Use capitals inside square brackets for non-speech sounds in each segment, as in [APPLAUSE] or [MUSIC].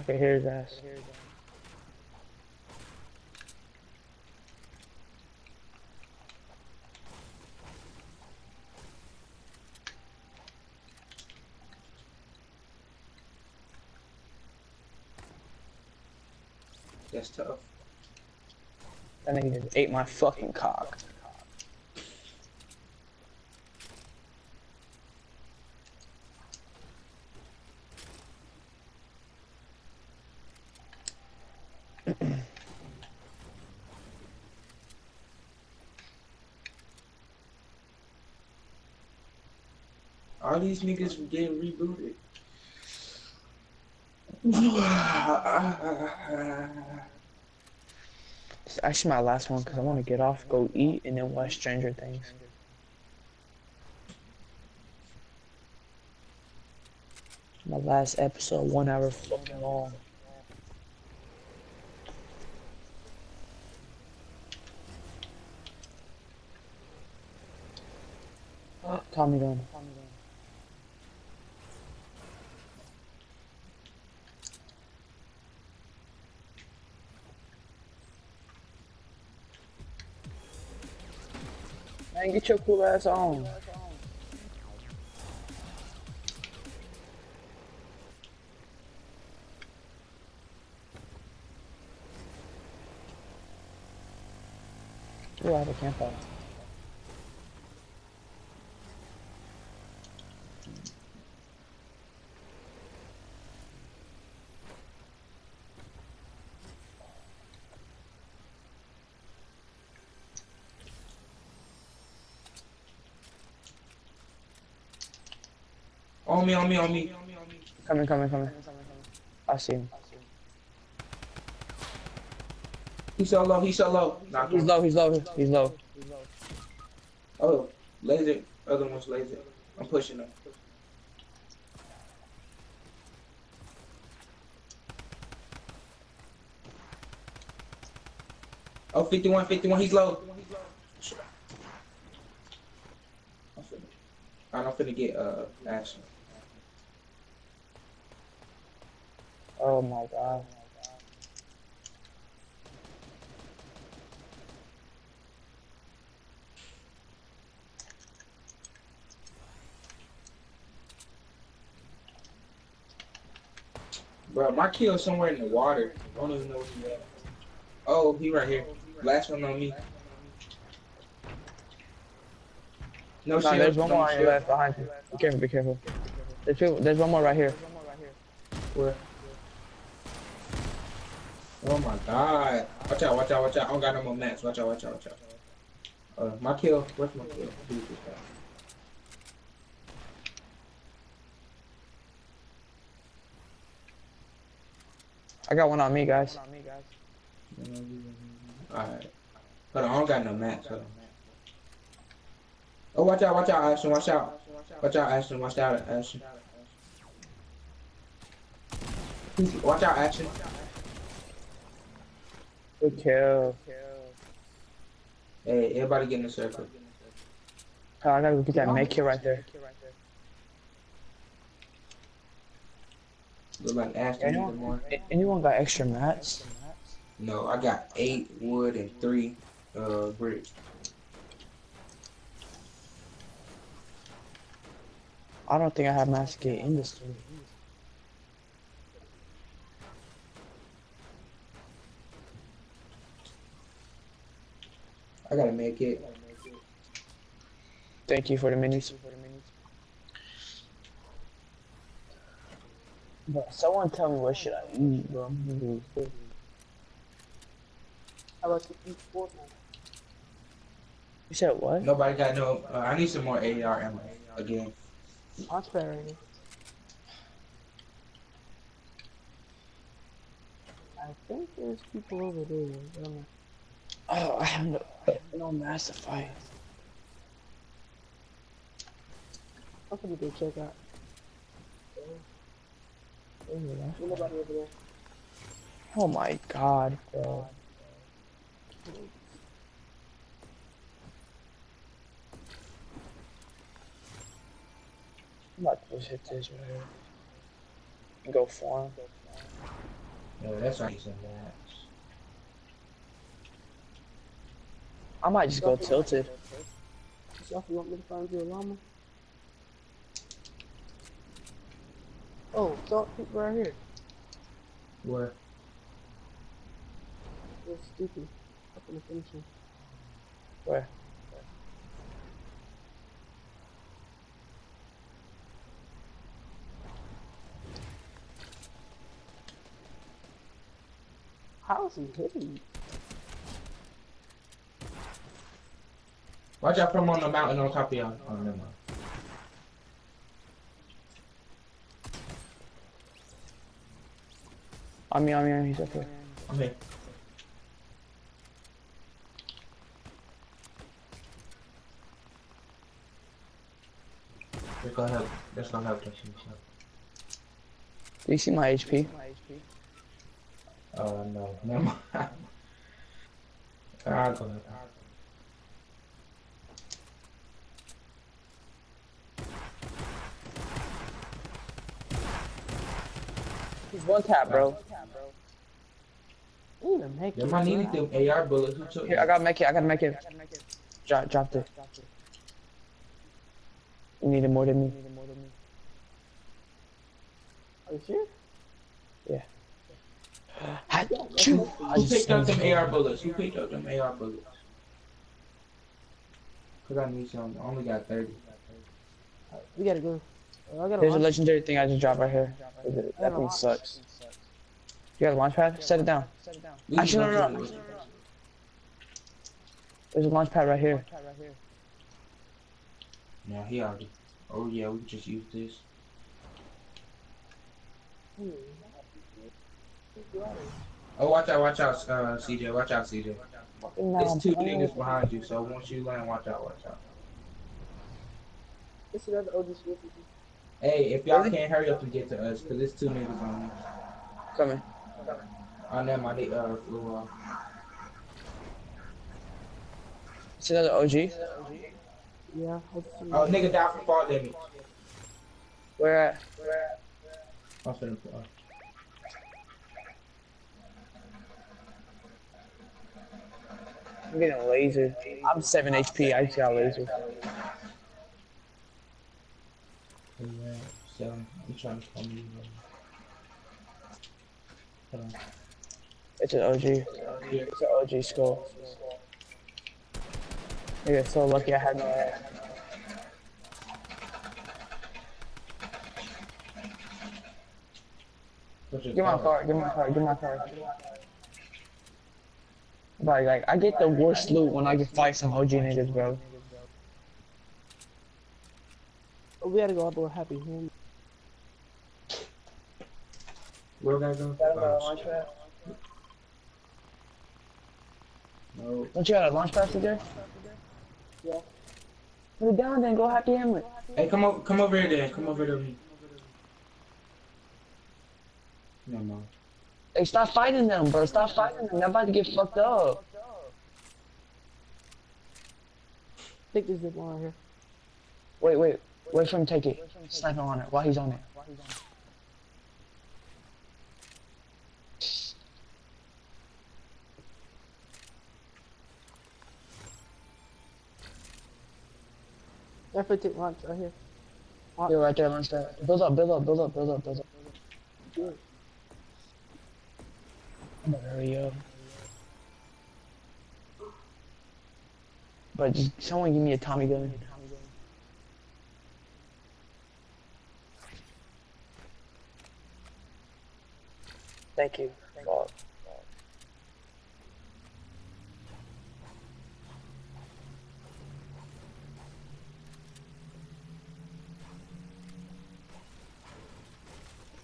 Okay, here's ass. That's tough. That nigga just ate my fucking cock. [CLEARS THROAT] All these niggas getting rebooted. It's actually my last one because I want to get off, go eat, and then watch Stranger Things. My last episode, one hour fucking long. Tommy gun. Man, get your cool ass on. We'll have a campfire. On me, on me, on me. Coming, coming, coming. I see him. He's so low, he's so low. Knock He's low, he's low, he's low. Oh, laser. Other one's laser. I'm pushing him. Oh, 51, 51, he's low. I'm finna, I'm finna get uh action. Oh my god. Bro, my kill somewhere in the water. I don't even know where he at. Oh, he right here. Last one on me. No No, there's one more on your left behind you. Be careful, be careful. There's, two, there's one more right here. Where? Oh my god. Watch out, watch out, watch out. I don't got no more mats. Watch out, watch out, watch out. Uh, my kill. Where's my kill? Who's this guy? I got one on me, guys. Alright. Hold on, I don't got no mats. Hold on. Oh, watch out, watch out, Ashton, watch out. Watch out, Ashton, watch out, Ashton. Watch out, Ashton. Good kill. Hey, everybody get in the circle. Oh, I gotta go get that make it right there. Look like Ashton needs more. A- Anyone got extra mats? No, I got eight wood and three uh bricks. I don't think I have mats to get in this store. I gotta make it. Thank you for the minis. Bro, someone tell me what should I eat, bro. I'm hungry as fuck. How about you eat Fortnite? You said what? Nobody got no. Uh, I need some more AR ammo again. I'm playing. I think there's people over there. I don't. Oh, I have no, no mats to fight. I'm gonna go check out. Ew, that's- Ain't nobody over there. Oh my god, bro. I'm about to just hit this right here. And go for him. Yeah, that's right. Some maps. I might just go tilted. Yourself, you want me to find you a llama? Oh, stop people right here. Where? They're stupid. I'm gonna finish him. Where? How is he hitting me? Watch out from on the mountain on top of y'all. Oh, never mind. On me, on me, on me. He's up here. Okay. Let's go help. Let's go help this shit. Do you see my HP? Uh, no. Never mind. [LAUGHS] I'll go help. One tap, bro. I need make Them it, I needed bro. them AR bullets. Who took Here, I gotta make it. I gotta make it. Drop, dropped it. You needed more than me. Are you sure? Achoo! I Who just picked up sneezed. them AR bullets? Who picked up them AR bullets? Cause I need some. I only got 30. We gotta go. I There's a legendary thing I just dropped right here. That thing sucks. You got a launch pad? Set it down. We Actually, can no, go no, to no. it. There's a launch pad right here. No, he already. Oh yeah, we can just use this. Hmm. Oh, watch out, watch out, uh, CJ. Watch out, CJ. Fucking There's now, two I'm niggas behind you, so once you land, watch out, watch out. This is another OG Swift. Hey, if y'all Really? can't hurry up and get to us, cause there's two niggas on us. Coming. Never mind, they uh flew off. It's another OG. Yeah. I Oh, nigga died from fall damage. Where at? Where at? I'm finna uh, I'm getting a laser. I'm 7 HP. I just got a laser. yeah, so I'm trying to find you. It's an OG. It's an OG score. skull. Nigga, so lucky I had no head. What's your Give my card, give my card, give my card. But like, I get the worst loot when I get fight some OG niggas, bro. We gotta go up with Happy Where we gotta go? Oh, shit. No. Don't you got a launch pad there? Yeah. Put it down then, go happy hamlet. Hey, come over, come over here then. Come over to me. No, no. Hey, stop fighting them, bro. Stop fighting them. They're about to get fucked up. Take this zip line right here. Wait, wait. Wait for him to take it. Sniper on it while he's on it. Definitely take launch right here. You're right there, launch pad. Build up, build up, build up, build up, build up. Good. I'm gonna hurry up. Uh, but just someone give me a Tommy gun. Thank you. Fuck.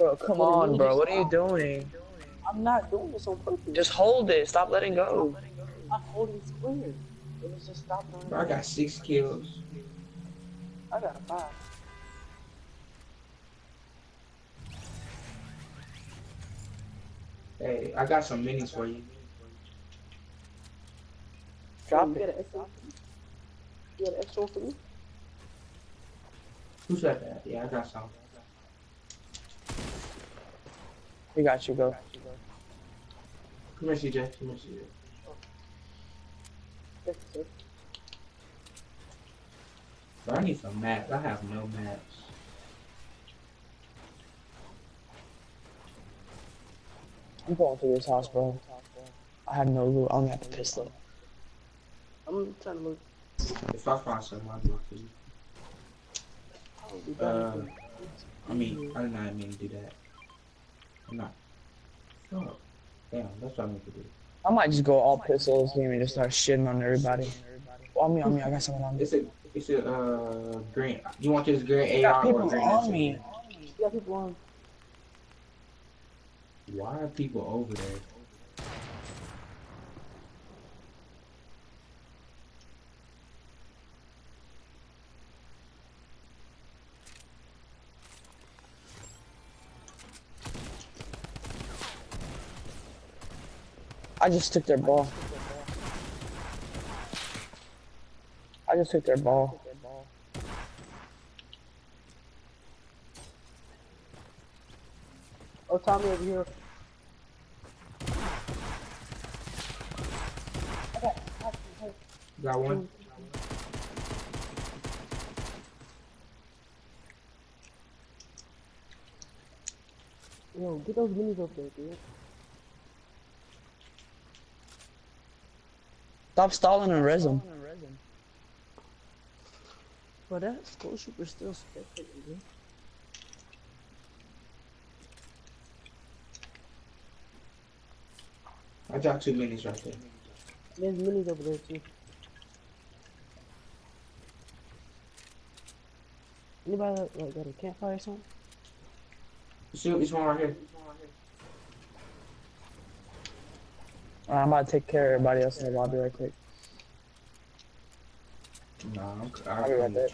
Bro, come on, bro. What are you doing? I'm not doing this on purpose. Just hold it. Stop letting go. I'm holding square. It was just stop doing Bro, I got six kills. I got a five. Hey, I got some minis for you. Drop it. Got an extra? You got an extra one for me? Who said that? Yeah, I got some. We got you, go. Come here, CJ. Come here, CJ. Yes, sir. Bro, I need some maps. I have no maps. I'm going to this house, bro. I have no loot. I only have a pistol. I'm trying to look. If I find some, I'll do it for you. I Uh. I mean, I did not mean to do that. I'm not. Oh, damn, that's what I meant to do. I might just go all pistols game and just start shitting on everybody. On me, on me. I got someone on me. It's a, it's a, uh, green. You want this green I got AR or green on SMG? me. You got people on. Why are people over there? I just took their ball. I just took their ball. Oh, Tommy over here. Got one? Yo, get those minis up there, dude. Stop stalling and res 'em. But that school shooter still spectating, dude. I dropped two minis right there. There's minis over there too. Anybody like, like got a campfire or something? See, this one right here. Alright, I'm about to take care of everybody else in the lobby right quick. Nah, I'm, I'll be right there.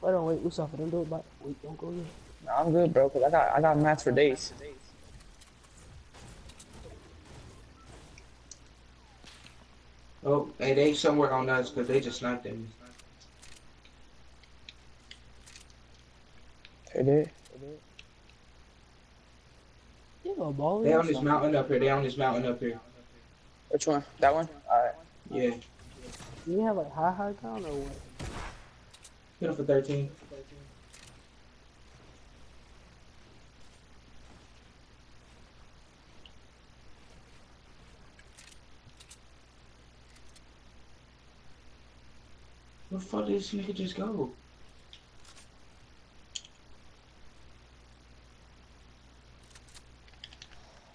Wait on, wait, Mustafa, don't do it, but wait, don't go yet. No, I'm good, bro. Cause I got I got mats for days. Oh, hey, they somewhere on us because they just sniped at me. They did. You have They on this yourself? mountain up here. They on this mountain up here. Which one? That one? Alright. Yeah. Do you have like high high count or what? Hit him for 13. Where the fuck did this nigga just go?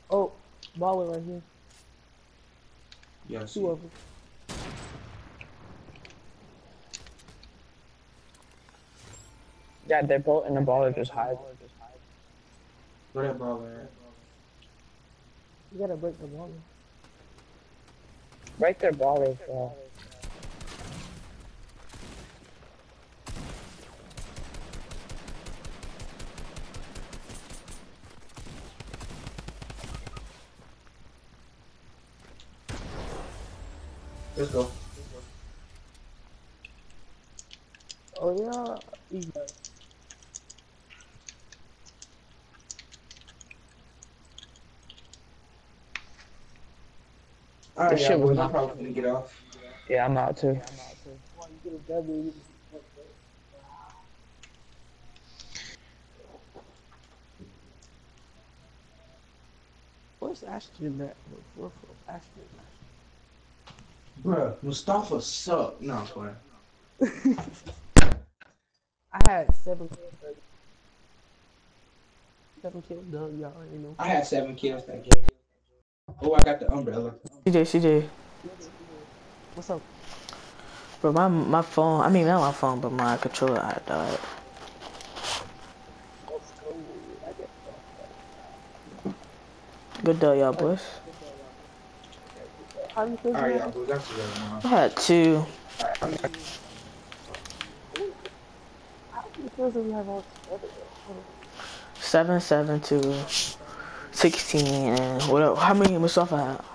Oh, baller right here. Yeah, I see. Two of them. Yeah, they're both in the ball are just hide. Where that ball at? You gotta break the baller. Break their ballers, bro. Let's go. Oh yeah. Easy. Alright, This yeah, shit was not- I'm probably gonna get off. Yeah, I'm out too. Why you get a W, you just- Where's Ashton at? Where from Ashton? Bruh, Mustafa suck. No, I'm playing. [LAUGHS] I had seven kills. Seven kills, done. Y'all already know. I had seven kills that game. Oh, I got the umbrella. CJ, CJ, What's up? bro, my my phone. I mean, not my phone, but my controller had died. Let's go. I get Good day, y'all boys. How many kills you Alright, y'all have? boys, that's the. I had two. How many kills do we have? Seven, seven, two, sixteen, and what? else? How many Mustafa had?